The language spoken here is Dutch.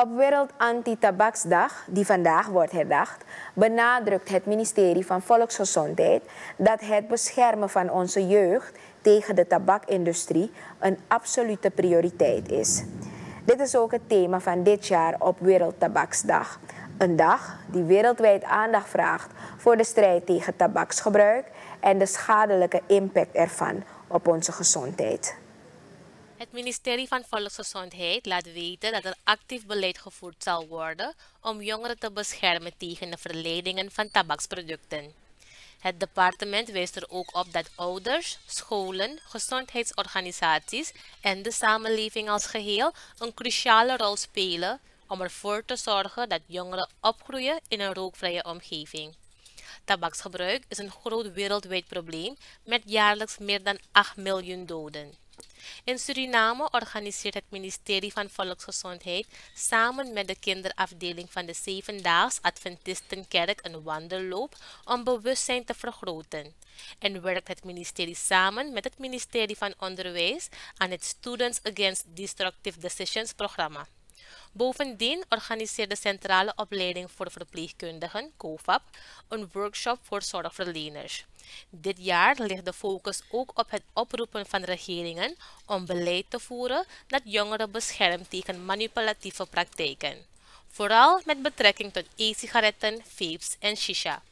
Op Wereld Anti-Tabaksdag, die vandaag wordt herdacht, benadrukt het ministerie van Volksgezondheid dat het beschermen van onze jeugd tegen de tabakindustrie een absolute prioriteit is. Dit is ook het thema van dit jaar op Wereldtabaksdag. Een dag die wereldwijd aandacht vraagt voor de strijd tegen tabaksgebruik en de schadelijke impact ervan op onze gezondheid. Het ministerie van Volksgezondheid laat weten dat er actief beleid gevoerd zal worden om jongeren te beschermen tegen de verleidingen van tabaksproducten. Het departement wijst er ook op dat ouders, scholen, gezondheidsorganisaties en de samenleving als geheel een cruciale rol spelen om ervoor te zorgen dat jongeren opgroeien in een rookvrije omgeving. Tabaksgebruik is een groot wereldwijd probleem met jaarlijks meer dan 8 miljoen doden. In Suriname organiseert het ministerie van Volksgezondheid samen met de kinderafdeling van de Zevendaags Adventistenkerk een wandelloop om bewustzijn te vergroten. En werkt het ministerie samen met het ministerie van Onderwijs aan het Students Against Destructive Decisions programma. Bovendien organiseert de Centrale Opleiding voor Verpleegkundigen, COVAP, een workshop voor zorgverleners. Dit jaar ligt de focus ook op het oproepen van regeringen om beleid te voeren dat jongeren beschermt tegen manipulatieve praktijken. Vooral met betrekking tot e-sigaretten, vapes en shisha.